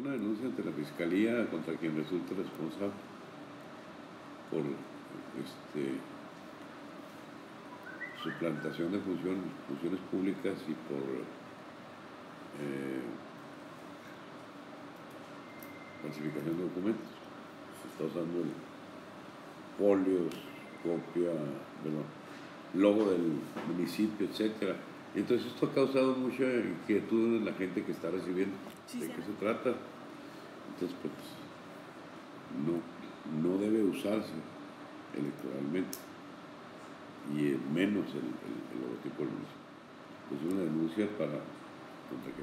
una denuncia ante la Fiscalía contra quien resulte responsable por este, suplantación de funciones, públicas y por eh, falsificación de documentos. Se está usando folios, copia, bueno, logo del municipio, etcétera. Entonces esto ha causado mucha inquietud en la gente que está recibiendo. ¿De qué se trata? Entonces, pues, no, no debe usarse electoralmente y menos el, el, el logotipo del municipio. Es una denuncia para contra que